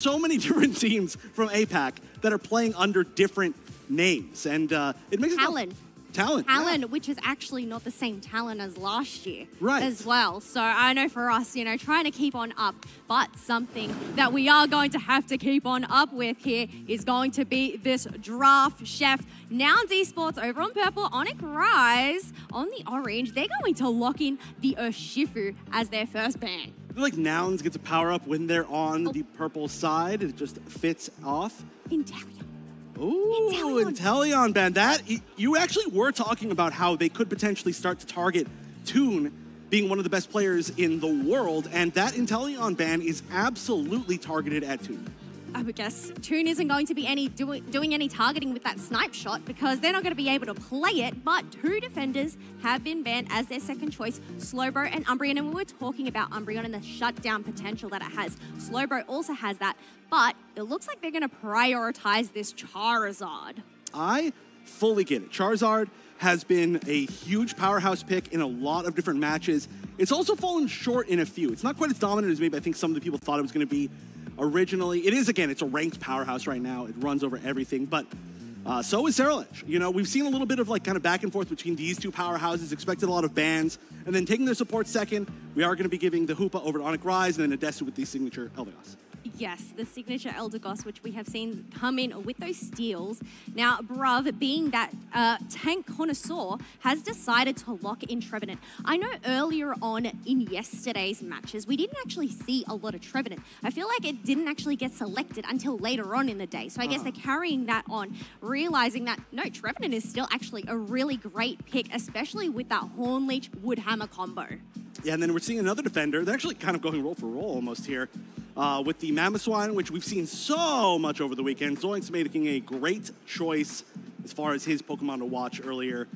so many different teams from APAC that are playing under different names, and uh, it makes Talon. it talent. yeah. Which is actually not the same talent as last year Right. as well. So I know for us, you know, trying to keep on up, but something that we are going to have to keep on up with here is going to be this draft chef. Nouns Esports over on purple, Onic Rise on the orange. They're going to lock in the Urshifu as their first ban. I feel like Nouns gets a power up when they're on oh. the purple side. It just fits off. Ooh, Inteleon. Ban. That you actually were talking about how they could potentially start to target Toon being one of the best players in the world, and that Inteleon ban is absolutely targeted at Toon. I would guess Toon isn't going to be any doing doing any targeting with that snipe shot because they're not going to be able to play it. But two defenders have been banned as their second choice, Slowbro and Umbreon. And we were talking about Umbreon and the shutdown potential that it has. Slowbro also has that, but it looks like they're going to prioritize this Charizard. I fully get it. Charizard has been a huge powerhouse pick in a lot of different matches. It's also fallen short in a few. It's not quite as dominant as maybe I think some of the people thought it was going to be originally. It is, again, it's a ranked powerhouse right now. It runs over everything, but uh, so is Ceruledge. You know, we've seen a little bit of like kind of back and forth between these two powerhouses, expected a lot of bans, and then taking their support second, we are going to be giving the Hoopa over to Onic Rise and then Adesu with the signature Eldegoss. Yes, the signature Eldegoss, which we have seen come in with those steals. Now, Brav, being that uh, tank connoisseur, has decided to lock in Trevenant. I know earlier on in yesterday's matches, we didn't actually see a lot of Trevenant. I feel like it didn't actually get selected until later on in the day. So I guess they're carrying that on, realizing that no, Trevenant is still actually a really great pick, especially with that Hornleech Woodhammer combo. Yeah, and then we're seeing another defender. They're actually kind of going roll for roll almost here uh, with the Mamoswine, which we've seen so much over the weekend. Zoinks making a great choice as far as his Pokemon to watch earlier.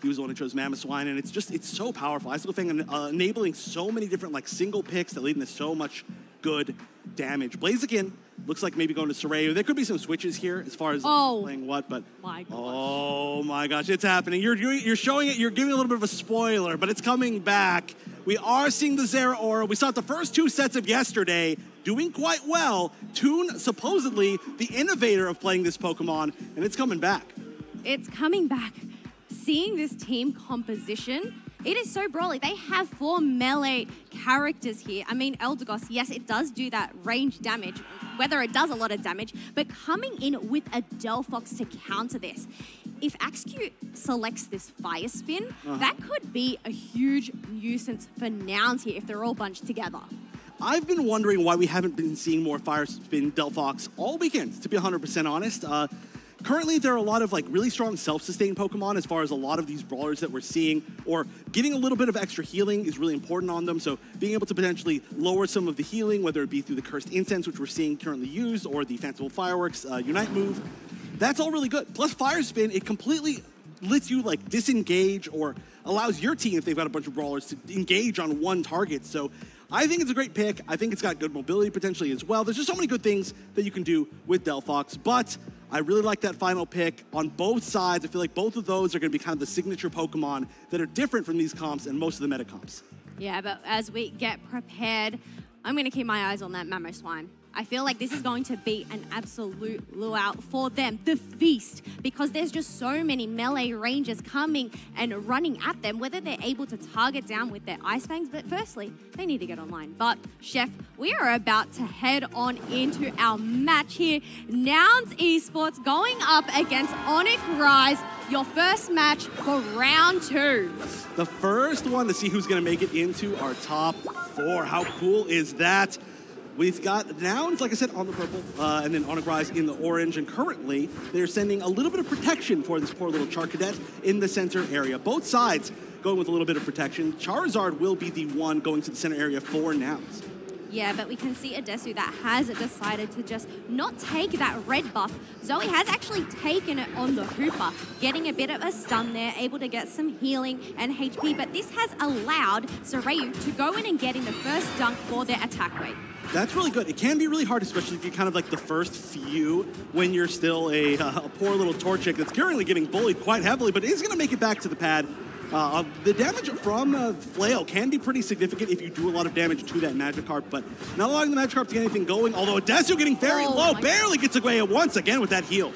He was the one who chose Mamoswine, and it's just, it's so powerful. Icicle Fang uh, enabling so many different like single picks that lead into so much good damage. Blaziken looks like maybe going to Soraya. There could be some switches here as far as Oh. playing what, but My gosh. Oh my gosh, it's happening. You're you're showing it, you're giving a little bit of a spoiler, but it's coming back. We are seeing the Zeraora. We saw it the first two sets of yesterday doing quite well. Toon, supposedly the innovator of playing this Pokemon, and it's coming back. it's coming back. Seeing this team composition, it is so brawly. They have four melee characters here. I mean, Eldegoss, yes, it does do that range damage, whether it does a lot of damage, but coming in with a Delphox to counter this. If Axecute selects this Fire Spin, uh-huh. that could be a huge nuisance for Nouns here if they're all bunched together. I've been wondering why we haven't been seeing more Fire Spin Delphox all weekend, to be 100% honest. Uh, currently, there are a lot of like really strong self-sustained Pokemon as far as a lot of these brawlers that we're seeing, or getting a little bit of extra healing is really important on them. So being able to potentially lower some of the healing, whether it be through the Cursed Incense, which we're seeing currently used, or the Fanciful Fireworks uh, Unite move, that's all really good. Plus Fire Spin, it completely lets you like disengage or allows your team if they've got a bunch of brawlers to engage on one target. So I think it's a great pick. I think it's got good mobility potentially as well. There's just so many good things that you can do with Delphox, but I really like that final pick on both sides. I feel like both of those are going to be kind of the signature Pokemon that are different from these comps and most of the meta comps. Yeah, but as we get prepared, I'm going to keep my eyes on that Mamoswine. I feel like this is going to be an absolute luau for them, the feast, because there's just so many melee rangers coming and running at them, whether they're able to target down with their ice fangs. But firstly, they need to get online. But, Chef, we are about to head on into our match here. Nouns Esports going up against Onic Rise, your first match for round two. The first one to see who's going to make it into our top four. How cool is that? We've got Nouns, like I said, on the purple, uh, and then Onic Rise in the orange. And currently, they're sending a little bit of protection for this poor little Charcadet in the center area. Both sides going with a little bit of protection. Charizard will be the one going to the center area for Nouns. Yeah, but we can see Adesu that has decided to just not take that red buff. Zoe has actually taken it on the Hoopa, getting a bit of a stun there, able to get some healing and HP, but this has allowed Sarayu to go in and get in the first dunk for their attack rate. That's really good. It can be really hard, especially if you're kind of like the first few when you're still a, uh, a poor little Torchic that's currently getting bullied quite heavily, but is going to make it back to the pad. Uh, the damage from uh, Flail can be pretty significant if you do a lot of damage to that Magikarp, but not allowing the Magikarp to get anything going, although Desu getting very Oh low, barely gets away once again with that heal.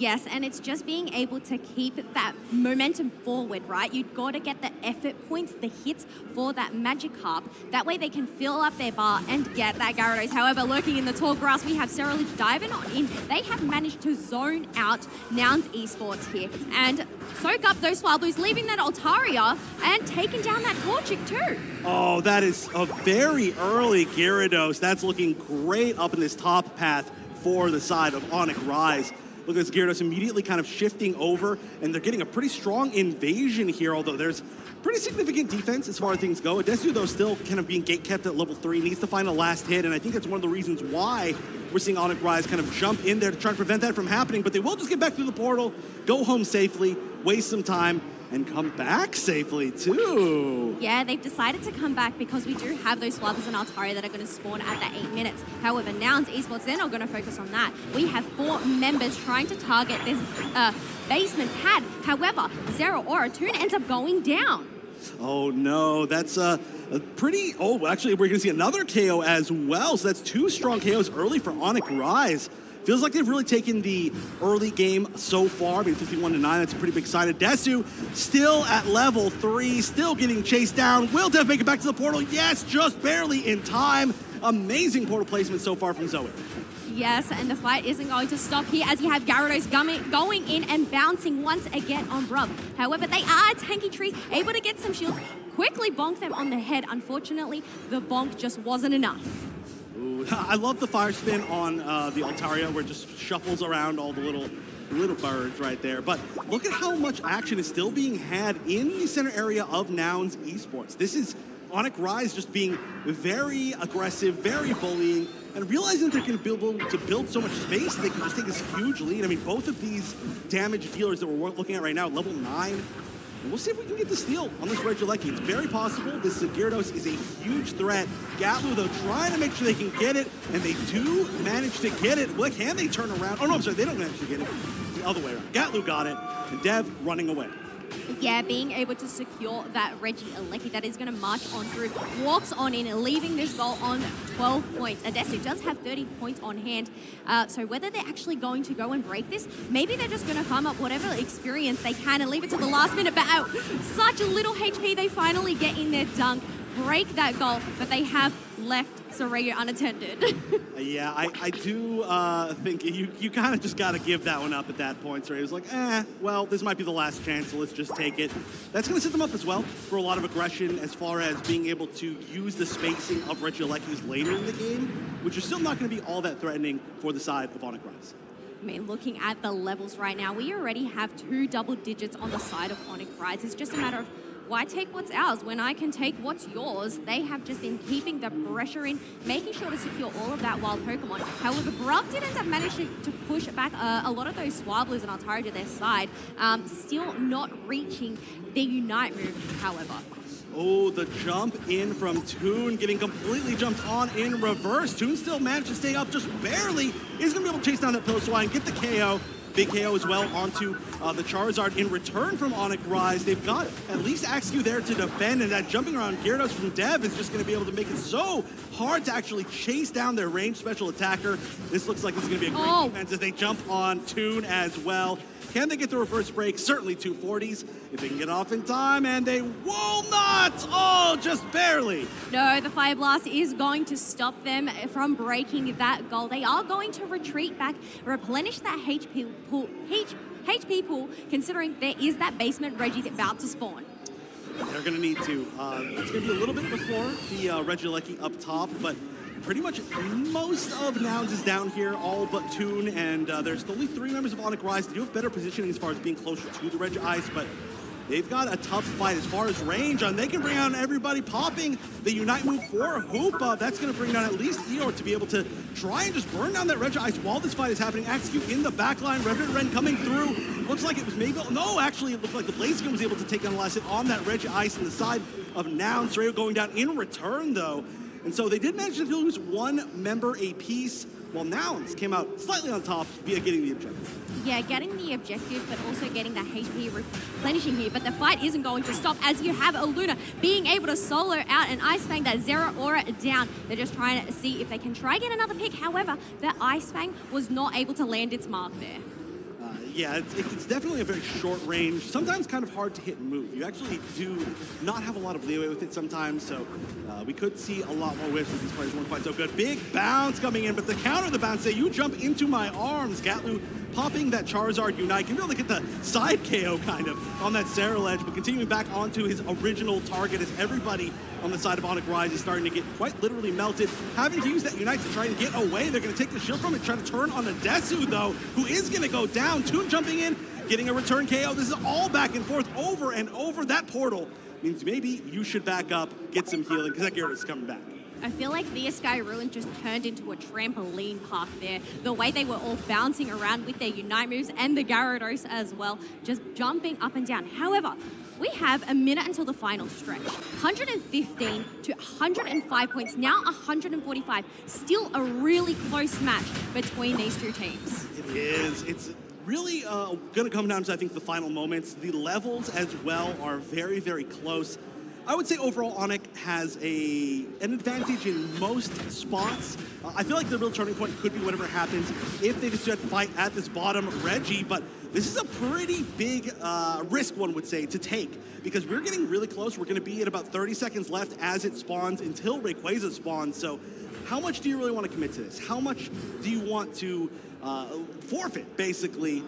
Yes, and it's just being able to keep that momentum forward, right? You've got to get the effort points, the hits for that magic Magikarp. That way they can fill up their bar and get that Gyarados. However, lurking in the tall grass, we have Ceruledge diving on in. They have managed to zone out Nouns Esports here and soak up those Swablues, leaving that Altaria and taking down that Torchic too. Oh, that is a very early Gyarados. That's looking great up in this top path for the side of Onic Rise. Look at this Gyarados immediately kind of shifting over, and they're getting a pretty strong invasion here, although there's pretty significant defense as far as things go. Desu, though, still kind of being gate kept at level 3, needs to find a last hit, and I think that's one of the reasons why we're seeing Onic Rise kind of jump in there to try to prevent that from happening, but they will just get back through the portal, go home safely, waste some time, and come back safely, too. Yeah, they've decided to come back because we do have those Swabbers and Altaria that are going to spawn at the eight minutes. However, Nouns Esports, they're not going to focus on that. We have four members trying to target this uh, basement pad. However, Zeraora Toon ends up going down. Oh no, that's uh, a pretty. Oh, actually, we're gonna see another KO as well. So that's two strong KOs early for Onic Rise. Feels like they've really taken the early game so far. I mean, 51 to 9, that's a pretty big side. Desu still at level 3, still getting chased down. Will Dev make it back to the portal? Yes, just barely in time. Amazing portal placement so far from Zoe. Yes, and the fight isn't going to stop here as you have Gyarados going in and bouncing once again on Bruv. However, they are Tanky Tree, able to get some shields, quickly bonk them on the head. Unfortunately, the bonk just wasn't enough. I love the fire spin on uh, the Altaria where it just shuffles around all the little little birds right there. But look at how much action is still being had in the center area of Nouns Esports. This is Onic Rise just being very aggressive, very bullying, and realizing that they can be able to build so much space, they can just take this huge lead. I mean, both of these damage dealers that we're looking at right now, level 9, and we'll see if we can get the steal on this Regieleki. It's very possible. This Gyarados is a huge threat. Gatlu, though, trying to make sure they can get it, and they do manage to get it. What can they turn around? Oh, no, I'm sorry, they don't manage to get it. The other way around. Gatlu got it, and Dev running away. Yeah, being able to secure that Regieleki that is going to march on through, walks on in, leaving this goal on 12 points. Adesu does have 30 points on hand, uh, so whether they're actually going to go and break this, maybe they're just going to farm up whatever experience they can and leave it to the last minute. But such a little HP, they finally get in their dunk, break that goal, but they have left Soraya unattended. Yeah, I, I do uh, think you, you kind of just got to give that one up at that point. So it was like, eh, well, this might be the last chance, so let's just take it. That's going to set them up as well for a lot of aggression as far as being able to use the spacing of Regielekis later in the game, which is still not going to be all that threatening for the side of Onic Rise. I mean, looking at the levels right now, we already have two double digits on the side of Onic Rise. It's just a matter of why take what's ours when I can take what's yours? They have just been keeping the pressure in, making sure to secure all of that wild Pokemon. However, Bruv did end up managing to push back uh, a lot of those Swablues and Altaria to their side, um, still not reaching the Unite move, however. Oh, the jump in from Toon, getting completely jumped on in reverse. Toon still managed to stay up just barely. Is going to be able to chase down that Piloswine and get the KO. Big KO as well onto uh, the Charizard in return from Onic Rise. They've got at least Axew there to defend, and that jumping around Gyarados from Dev is just going to be able to make it so hard to actually chase down their ranged special attacker. This looks like this is going to be a great Oh. defense as they jump on Toon as well. Can they get the reverse break? Certainly 240s if they can get off in time, and they will not! Oh, just barely! No, the Fire Blast is going to stop them from breaking that goal. They are going to retreat back, replenish that HP pool, H, HP pool, considering there is that basement Reggie about to spawn. They're going to need to. Uh, it's going to be a little bit before the uh, Regieleki up top, but pretty much most of Nouns is down here, all but Toon, and uh, there's only three members of Onic Rise. They do have better positioning as far as being closer to the Regice, but they've got a tough fight as far as range, and they can bring down everybody popping the Unite move for Hoopa. That's going to bring down at least Eeyore to be able to try and just burn down that Regice while this fight is happening. Axew in the back line, Revenant Ren coming through. Looks like it was maybe, no, actually it looked like the Blaziken was able to take down last hit on that Regice in the side of Nouns. Rayo going down in return, though. And so they did manage to lose one member apiece, while Nouns came out slightly on top via getting the objective. Yeah, getting the objective, but also getting the HP replenishing here. But the fight isn't going to stop as you have a Luna being able to solo out an Ice Fang, that Zeraora down. They're just trying to see if they can try get another pick. However, that Ice Fang was not able to land its mark there. Yeah, it's, it's definitely a very short range, sometimes kind of hard to hit and move. You actually do not have a lot of leeway with it sometimes, so uh, we could see a lot more whiffs if these players weren't quite so good. Big bounce coming in, but the counter the bounce say, you jump into my arms. Gatlu popping that Charizard Unite. Can to get the side KO kind of on that Ceruledge, but continuing back onto his original target as everybody on the side of Onic Rise is starting to get quite literally melted. Having to use that Unite to try and get away. They're going to take the shield from it, try to turn on the Desu, though, who is going to go down. Toon jumping in, getting a return KO. This is all back and forth, over and over. That portal means maybe you should back up, get some healing, because that Gyarados is coming back. I feel like the Sky Ruin just turned into a trampoline park there. The way they were all bouncing around with their Unite moves and the Gyarados as well, just jumping up and down. However, we have a minute until the final stretch. 115 to 105 points, now 145. Still a really close match between these two teams. It is. It's really uh, going to come down to, I think, the final moments. The levels as well are very, very close. I would say overall Onic has a an advantage in most spots. Uh, I feel like the real turning point could be whatever happens if they decide to fight at this bottom Reggie, but this is a pretty big uh, risk, one would say, to take because we're getting really close. We're going to be at about 30 seconds left as it spawns until Rayquaza spawns. So how much do you really want to commit to this? How much do you want to uh, forfeit, basically,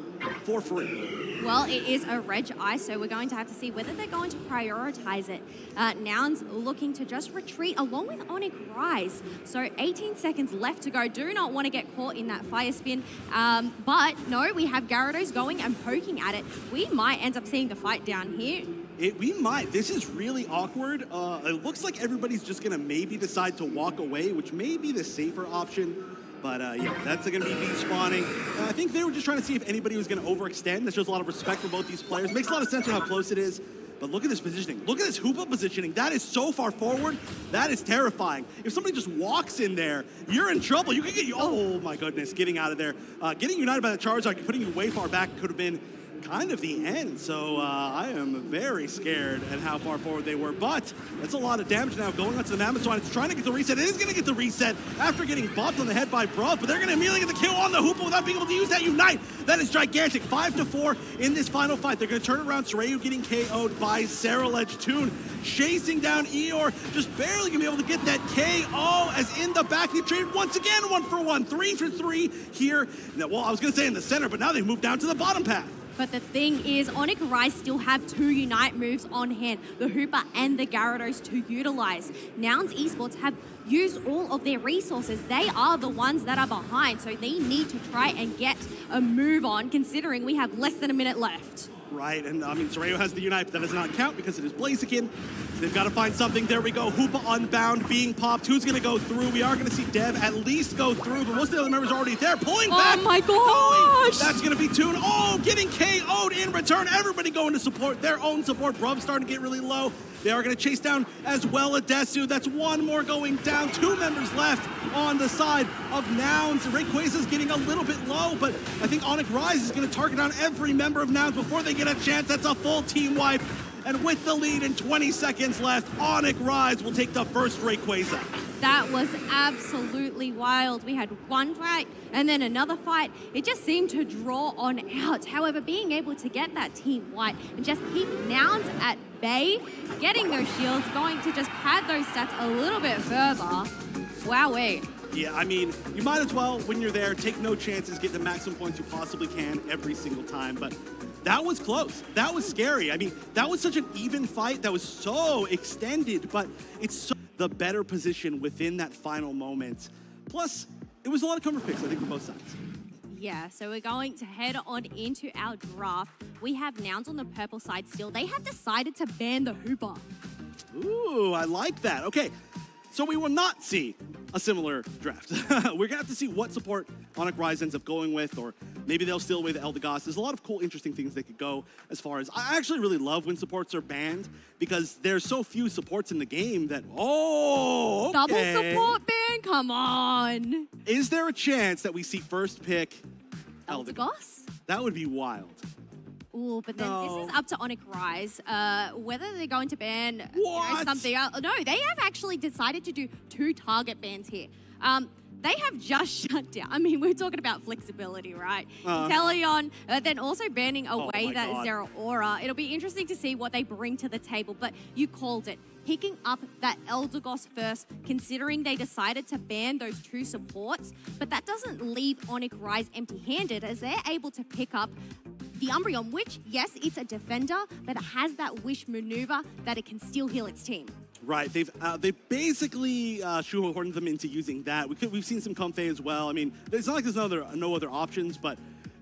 for free. Well, it is a Regice, so we're going to have to see whether they're going to prioritize it. Uh, Nouns looking to just retreat along with Onic Rise. So 18 seconds left to go. Do not want to get caught in that fire spin. Um, but no, we have Gyarados going and poking at it. We might end up seeing the fight down here. It, we might. This is really awkward. Uh, it looks like everybody's just going to maybe decide to walk away, which may be the safer option. But uh, yeah, that's going to be despawning. Uh, I think they were just trying to see if anybody was going to overextend. That shows a lot of respect for both these players. Makes a lot of sense for how close it is. But look at this positioning. Look at this Hoopa positioning. That is so far forward. That is terrifying. If somebody just walks in there, you're in trouble. You can get you. Oh my goodness, getting out of there. Uh, getting united by the Charizard, putting you way far back could have been kind of the end. So uh, I am very scared at how far forward they were. But that's a lot of damage now going onto the Mamoswine. It's trying to get the reset. It is going to get the reset after getting bopped on the head by Bruv. But they're going to immediately get the kill on the Hoopa without being able to use that Unite. That is gigantic. Five to four in this final fight. They're going to turn around. Sorayu getting KO'd by Ceruledge Toon. Chasing down Eeyore. Just barely going to be able to get that KO as in the back. They traded once again one for one. Three for three here. Well, I was going to say in the center, but now they've moved down to the bottom path. But the thing is, Onic Rise still have two Unite moves on hand, the Hoopa and the Gyarados to utilize. Nouns Esports have used all of their resources. They are the ones that are behind, so they need to try and get a move on, considering we have less than a minute left. Right, and I mean, Soreo has the Unite, but that does not count because it is Blaziken. So they've got to find something. There we go. Hoopa Unbound being popped. Who's going to go through? We are going to see Dev at least go through, but most of the other members are already there. Pulling oh back. Oh my gosh! That's going to be Toon. Oh, getting KO'd in return. Everybody going to support their own support. Bruv starting to get really low. They are going to chase down as well a Desu. That's one more going down. Two members left on the side of Nouns. Rayquaza is getting a little bit low, but I think Onic Rise is going to target down every member of Nouns before they get a chance. That's a full team wipe. And with the lead and 20 seconds left, Onic Rise will take the first Rayquaza. That was absolutely wild. We had one fight and then another fight. It just seemed to draw on out. However, being able to get that team white and just keep Nouns at bay, getting those shields, going to just pad those stats a little bit further. Wowee. Yeah, I mean, you might as well, when you're there, take no chances, get the maximum points you possibly can every single time. But that was close. That was scary. I mean, that was such an even fight that was so extended, but it's so the better position within that final moment. Plus, it was a lot of cover picks, I think, for both sides. Yeah, so we're going to head on into our draft. We have Nouns on the purple side still. They have decided to ban the Hoopa. Ooh, I like that. Okay, so we will not see a similar draft. We're gonna have to see what support Onic Rise ends up going with, or Maybe they'll steal away the Eldegoss. There's a lot of cool, interesting things they could go as far as. I actually really love when supports are banned because there's so few supports in the game that. Oh, okay. Double support ban? Come on. Is there a chance that we see first pick Eldegoss? That would be wild. Ooh, but then No. this is up to Onic Rise. Uh, whether they're going to ban you know, something else. No, they have actually decided to do two target bans here. Um, they have just shut down. I mean, we're talking about flexibility, right? Uh. Inteleon, uh, then also banning away my that God. Zeraora. It'll be interesting to see what they bring to the table, but you called it. Picking up that Eldegoss first, considering they decided to ban those two supports, but that doesn't leave Onic Rise empty handed as they're able to pick up the Umbreon, which, yes, it's a defender, but it has that wish maneuver that it can still heal its team. Right. They've uh, they basically uh, shoehorned them into using that. We could, we've seen some Comfey as well. I mean, it's not like there's no other, no other options, but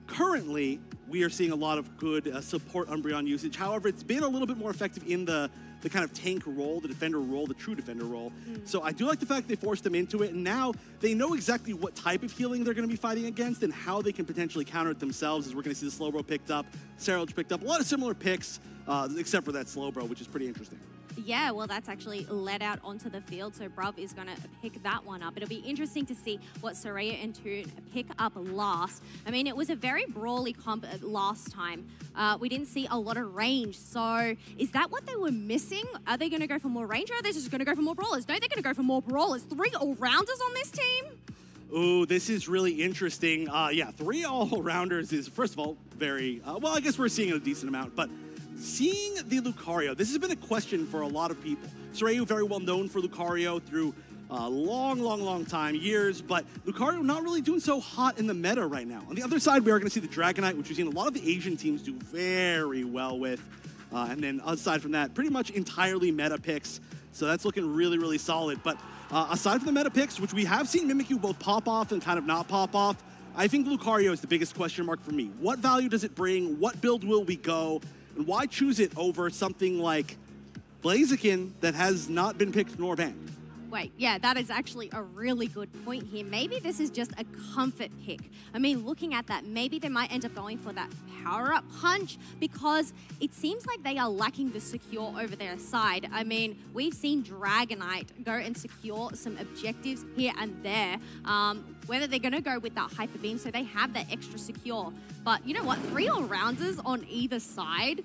currently we are seeing a lot of good uh, support Umbreon usage. However, it's been a little bit more effective in the the kind of tank role, the defender role, the true defender role. So I do like the fact they forced them into it, and now they know exactly what type of healing they're going to be fighting against and how they can potentially counter it themselves. As we're going to see the Slowbro picked up, Sarah picked up, a lot of similar picks, uh, except for that Slowbro, which is pretty interesting. Yeah, well, that's actually led out onto the field, so Bruv is going to pick that one up. It'll be interesting to see what Soraya and Toon pick up last. I mean, it was a very brawly comp uh, last time. Uh, we didn't see a lot of range, so is that what they were missing? Are they going to go for more range, or are they just going to go for more brawlers? No, they're going to go for more brawlers. Three all-rounders on this team? Ooh, this is really interesting. Uh, yeah, three all-rounders is, first of all, very, uh, well, I guess we're seeing a decent amount, but seeing the Lucario, this has been a question for a lot of people. Soraya very well known for Lucario through a long, long, long time, years, but Lucario not really doing so hot in the meta right now. On the other side, we are going to see the Dragonite, which we've seen a lot of the Asian teams do very well with. Uh, and then aside from that, pretty much entirely meta picks. So that's looking really, really solid. But uh, aside from the meta picks, which we have seen Mimikyu both pop off and kind of not pop off, I think Lucario is the biggest question mark for me. What value does it bring? What build will we go? And why choose it over something like Blaziken that has not been picked nor banned? Wait, yeah, that is actually a really good point here. Maybe this is just a comfort pick. I mean, looking at that, maybe they might end up going for that power up punch because it seems like they are lacking the secure over their side. I mean, we've seen Dragonite go and secure some objectives here and there. Um, whether they're going to go with that Hyper Beam so they have that extra secure. But you know what? Three all rounders on either side.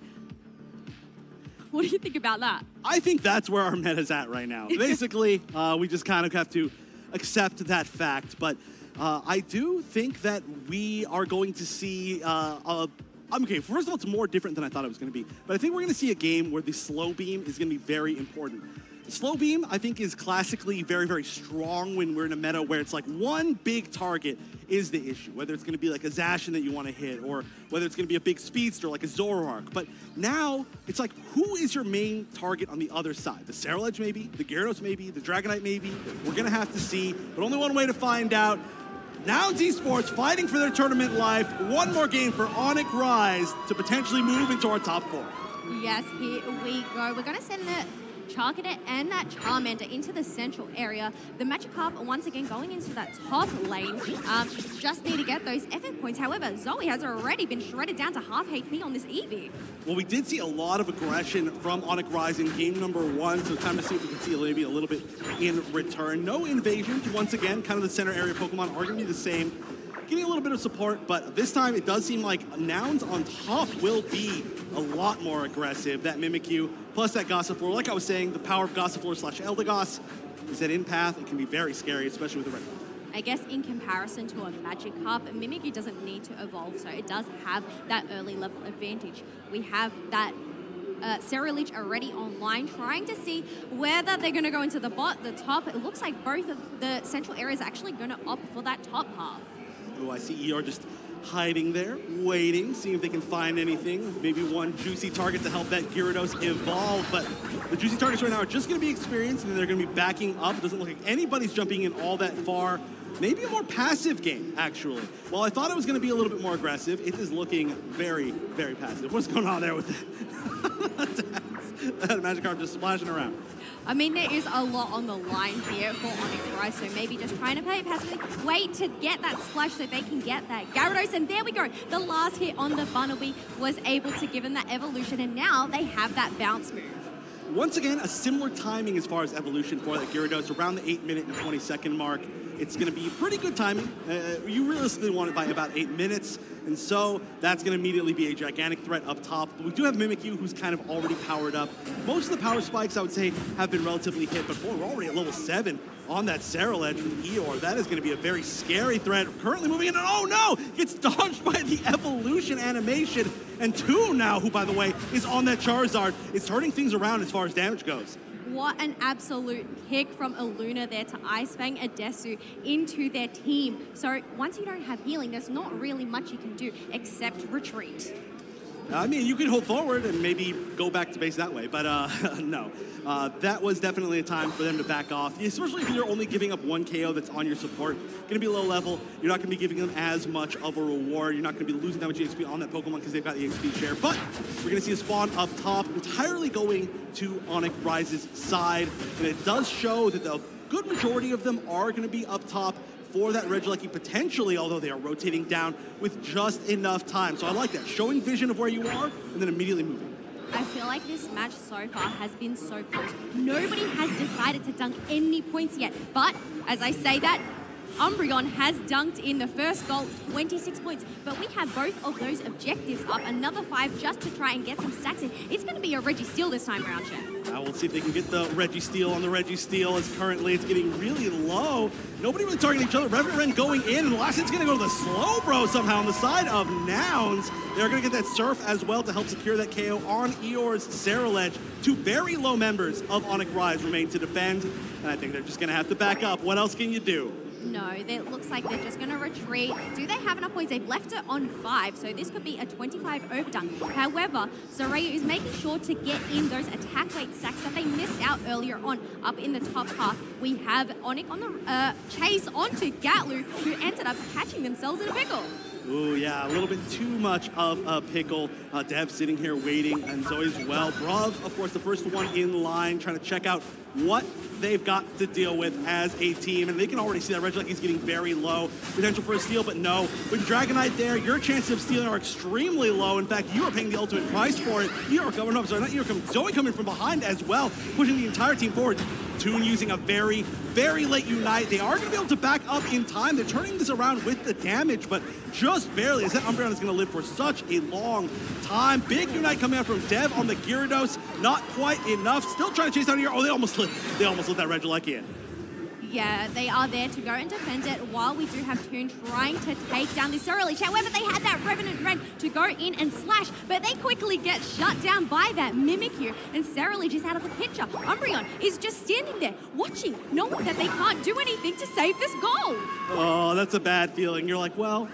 What do you think about that? I think that's where our meta's at right now. Basically, uh, we just kind of have to accept that fact. But uh, I do think that we are going to see. Uh, a, I'm okay. First of all, it's more different than I thought it was going to be. But I think we're going to see a game where the slow beam is going to be very important. Slow beam, I think, is classically very, very strong when we're in a meta where it's like one big target is the issue. Whether it's going to be like a Zacian that you want to hit, or whether it's going to be a big speedster like a Zoroark. But now it's like, who is your main target on the other side? The Ceruledge maybe, the Gyarados maybe, the Dragonite maybe. We're going to have to see, but only one way to find out. Now it's esports fighting for their tournament life. One more game for Onic Rise to potentially move into our top four. Yes, here we go. We're going to send the Charcadet and that Charmander into the central area. The Magikarp once again going into that top lane. Um, just need to get those effort points. However, Zoe has already been shredded down to half HP on this Eevee. Well, we did see a lot of aggression from Onic Rise in game number one, so time to see if we can see maybe a little bit in return. No invasion. Once again, kind of the center area Pokemon are going to be the same. Getting a little bit of support, but this time it does seem like Nouns on top will be a lot more aggressive. That Mimikyu, plus that Gossifleur. Like I was saying, the power of Gossifleur slash Eldegoss is that in path, it can be very scary, especially with the red. I guess in comparison to a Magic Magikarp, Mimikyu doesn't need to evolve, so it does have that early level advantage. We have that uh, Ceruledge already online, trying to see whether they're going to go into the bot, the top. It looks like both of the central areas are actually going to opt for that top half. I see ER just hiding there, waiting, seeing if they can find anything. Maybe one juicy target to help that Gyarados evolve. But the juicy targets right now are just going to be experienced, and they're going to be backing up. It doesn't look like anybody's jumping in all that far. Maybe a more passive game, actually. While I thought it was going to be a little bit more aggressive, it is looking very, very passive. What's going on there with that? that Magikarp just splashing around? I mean, there is a lot on the line here for Onic Rise, so maybe just trying to play it passively, wait to get that splash so they can get that Gyarados, and there we go. The last hit on the Bunnelby was able to give them that evolution, and now they have that bounce move. Once again, a similar timing as far as evolution for that Gyarados, around the 8 minute and 20 second mark. It's going to be pretty good timing. Uh, you realistically want it by about 8 minutes, and so that's going to immediately be a gigantic threat up top. But we do have Mimikyu, who's kind of already powered up. Most of the power spikes, I would say, have been relatively hit, but boy, we're already at level 7 on that Ceruledge with Eeyore. That is going to be a very scary threat. Currently moving in, and oh no! Gets dodged by the evolution animation. And Toon now, who by the way is on that Charizard, is turning things around as far as damage goes. What an absolute kick from Aluna there to Ice Fang Adesu into their team. So once you don't have healing, there's not really much you can do except retreat. I mean, you could hold forward and maybe go back to base that way, but uh, no. Uh, that was definitely a time for them to back off, especially if you're only giving up one KO that's on your support. Going to be low level. You're not going to be giving them as much of a reward. You're not going to be losing that much XP on that Pokemon because they've got the XP share. But we're going to see a spawn up top, entirely going to Onic Rise's side. And it does show that the good majority of them are going to be up top for that Regieleki potentially, although they are rotating down with just enough time. So I like that. Showing vision of where you are and then immediately moving. I feel like this match so far has been so close. Nobody has decided to dunk any points yet. But as I say that, Umbreon has dunked in the first goal, 26 points, but we have both of those objectives up, another five just to try and get some stacks in. It's going to be a Registeel this time around, Chef. Now we'll see if they can get the Registeel on the Registeel as currently it's getting really low. Nobody really targeting each other. Trevenant going in, and the going to go to the Slowbro somehow on the side of Nouns. They're going to get that Surf as well to help secure that KO on Eeyore's Ceruledge. Two very low members of Onic Rise remain to defend, and I think they're just going to have to back up. What else can you do? No, it looks like they're just going to retreat. Do they have enough points? They've left it on five, so this could be a 25 overdone. However, Soraya is making sure to get in those attack weight stacks that they missed out earlier on up in the top half. We have Onyx on the uh, chase onto Gatlu, who ended up catching themselves in a pickle. Ooh, yeah, a little bit too much of a pickle. Uh, Dev sitting here waiting, and Zoe as well. Brav, of course, the first one in line, trying to check out what they've got to deal with as a team. And they can already see that Regieleki is getting very low. Potential for a steal, but no. With Dragonite there, your chances of stealing are extremely low. In fact, you are paying the ultimate price for it. You are coming up, sorry, not you are coming. Zoe coming from behind as well, pushing the entire team forward. Toon using a very, very late Unite. They are going to be able to back up in time. They're turning this around with the damage, but just barely, as that Umbreon is going to live for such a long time. Big Unite coming out from Dev on the Gyarados. Not quite enough. Still trying to chase down here. Oh, they almost they almost lit that Regieleki in. Yeah, they are there to go and defend it while we do have Toon trying to take down this Ceruledge. However, they had that Revenant Red to go in and slash, but they quickly get shut down by that Mimikyu, and Ceruledge is out of the picture. Umbreon is just standing there, watching, knowing that they can't do anything to save this goal. Oh, that's a bad feeling. You're like, well,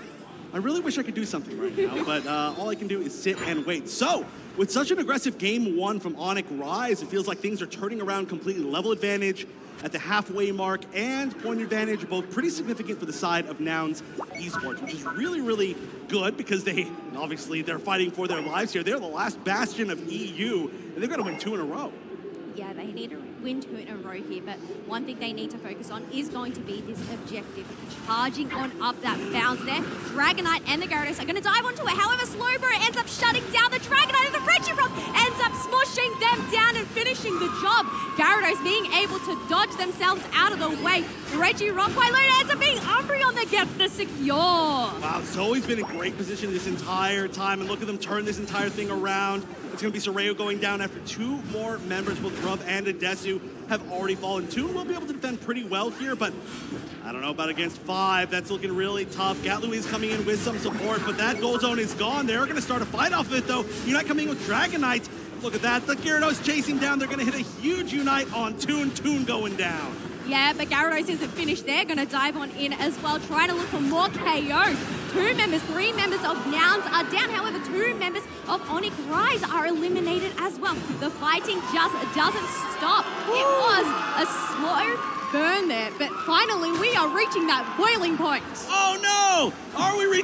I really wish I could do something right now, but uh, all I can do is sit and wait. So, with such an aggressive game one from Onic Rise, it feels like things are turning around completely. Level advantage at the halfway mark and point advantage, both pretty significant for the side of Nouns Esports, which is really, really good because they, obviously, they're fighting for their lives here. They're the last bastion of EU, and they've got to win two in a row yeah, they need to win two in a row here, but one thing they need to focus on is going to be this objective. Charging on up that bounce there. Dragonite and the Gyarados are going to dive onto it. However, Slowbro ends up shutting down the Dragonite and the Friendship Rock ends up smushing them down finishing the job. Gyarados being able to dodge themselves out of the way. Reggie by ends up being Umbreon that gets the secure. Wow, Zoe's been in great position this entire time, and look at them turn this entire thing around. It's going to be Soreo going down after two more members, both Rub and Adesu, have already fallen. Two will be able to defend pretty well here, but I don't know about against five. That's looking really tough. Gatlu is coming in with some support, but that goal zone is gone. They're going to start a fight off of it, though. You're not coming in with Dragonite. Look at that. The Gyarados chasing down. They're going to hit a huge Unite on Toon. Toon going down. Yeah, but Gyarados isn't finished. They're going to dive on in as well, trying to look for more KOs. Two members, three members of Nouns are down. However, two members of Onic Rise are eliminated as well. The fighting just doesn't stop. It was a slow burn there, but finally we are reaching that boiling point. Oh no!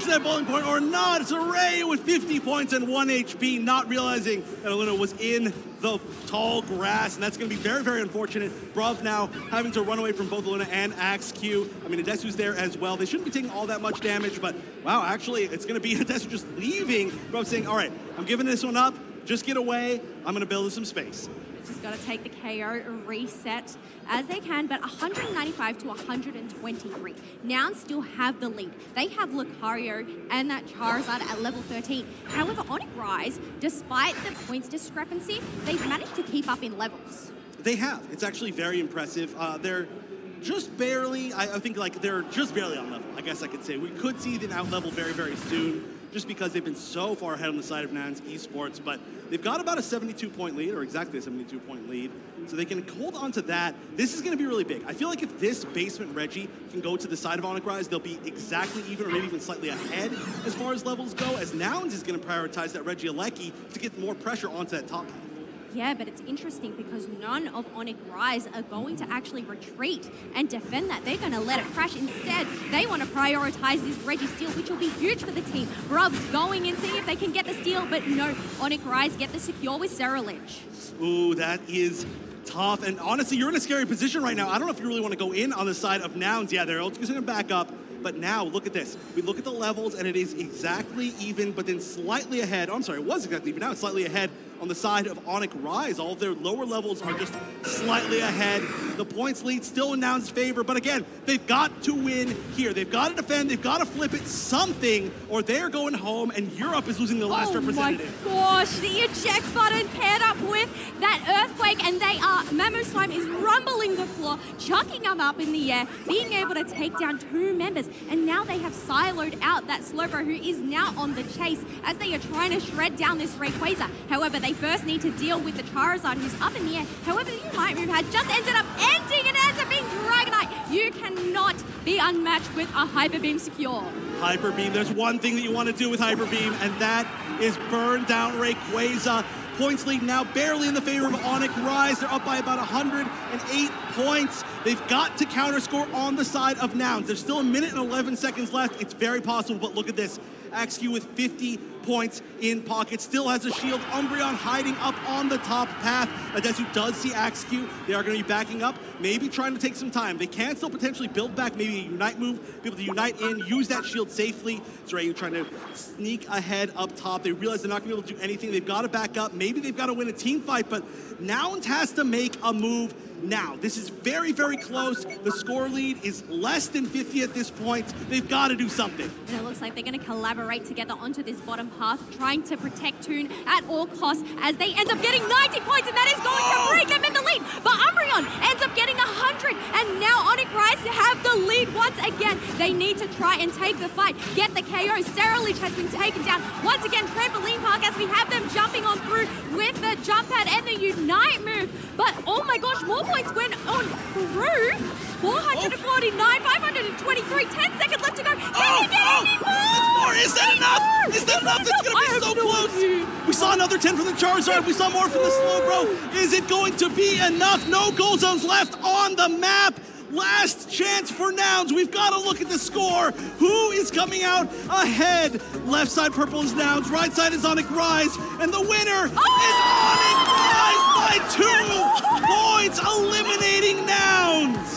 That bowling point or not? It's a ray with 50 points and 1 HP, not realizing that Aluna was in the tall grass, and that's going to be very, very unfortunate. Bruv now having to run away from both Aluna and Axe Q. I mean, Adesu's there as well. They shouldn't be taking all that much damage, but wow, actually, it's going to be Adesu just leaving. Bruv saying, all right, I'm giving this one up. Just get away. I'm going to build some space. Just got to take the KO reset as they can, but 195 to 123. Now still have the lead. They have Lucario and that Charizard at level 13. However, Onic Rise, despite the points discrepancy, they've managed to keep up in levels. They have. It's actually very impressive. Uh, they're just barely, I, I, think like they're just barely on level, I guess I could say. We could see them out level very, very soon just because they've been so far ahead on the side of Nouns Esports, but they've got about a 72 point lead, or exactly a 72 point lead, so they can hold on to that. This is going to be really big. I feel like if this basement Reggie can go to the side of Onic Rise, they'll be exactly even, or maybe even slightly ahead as far as levels go, as Nouns is going to prioritize that Regieleki to get more pressure onto that top. Yeah, but it's interesting because none of Onic Rise are going to actually retreat and defend that. They're going to let it crash. Instead, they want to prioritize this Reggie steal, which will be huge for the team. Rubs going in, see if they can get the steal, but no, Onic Rise get the secure with Lynch. Ooh, that is tough. And honestly, you're in a scary position right now. I don't know if you really want to go in on the side of Nouns. Yeah, they're going to back up. But now, look at this. We look at the levels, and it is exactly even, but then slightly ahead. Oh, I'm sorry, it was exactly even. Now it's slightly ahead on the side of Onic Rise. All of their lower levels are just slightly ahead. The points lead still in Nouns' favor, but again, they've got to win here. They've got to defend, they've got to flip it something, or they're going home, and Europe is losing the last oh representative. Oh my gosh, the eject button paired up with that earthquake, and they are, Mamoswine is rumbling the floor, chucking them up in the air, being able to take down two members, and now they have siloed out that Slowbro, who is now on the chase as they are trying to shred down this Rayquaza. However, they first need to deal with the Charizard who's up in the air. However, the move had just ended up ending and ends up being Dragonite. You cannot be unmatched with a Hyper Beam secure. Hyper Beam, there's one thing that you want to do with Hyper Beam, and that is burn down Rayquaza. Points lead now barely in the favor of Onic Rise. They're up by about 108 points. They've got to counter score on the side of Nouns. There's still a minute and 11 seconds left. It's very possible, but look at this. Axew with 50 points in pocket. Still has a shield. Umbreon hiding up on the top path. Adesu does see Axew. They are going to be backing up, maybe trying to take some time. They can still potentially build back maybe a Unite move, be able to Unite in, use that shield safely. Zerayu trying to sneak ahead up top. They realize they're not going to be able to do anything. They've got to back up. Maybe they've got to win a team fight, but Nouns has to make a move now. This is very, very close. The score lead is less than 50 at this point. They've got to do something. And it looks like they're going to collaborate together onto this bottom path, trying to protect Toon at all costs as they end up getting 90 points, and that is going oh. to break them in the lead. But Umbreon ends up getting 100, and now Onic Rise to have the lead once again. They need to try and take the fight, get the KO. Ceruledge has been taken down. Once again, Trampoline Park as we have them jumping on through with the jump pad and the Unite move. But oh my gosh, more points went on through. 449, oh. 523, 10 seconds left to go. Can oh, you get oh, any more? Is that enough? More? Is that enough? It's going to be so no close. Idea. We saw another 10 from the Charizard. We saw more from the Slowbro. Is it going to be enough? No goal zones left on the map. Last chance for Nouns. We've got to look at the score. Who is coming out ahead? Left side purple is Nouns. Right side is Onic Rise. And the winner oh! is Onic Rise by two points, eliminating Nouns.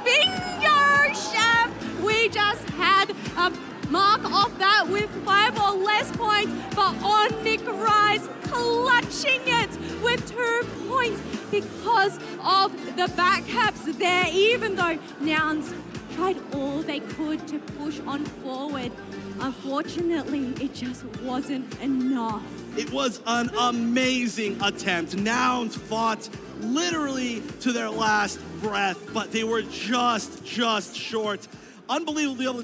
Bingo, Chef. We just had a mark off that with five or less points, but Onic Rise clutching it with two points because of the back caps there, even though Nouns tried all they could to push on forward. Unfortunately, it just wasn't enough. It was an amazing attempt. Nouns fought literally to their last breath, but they were just, just short. Unbelievably able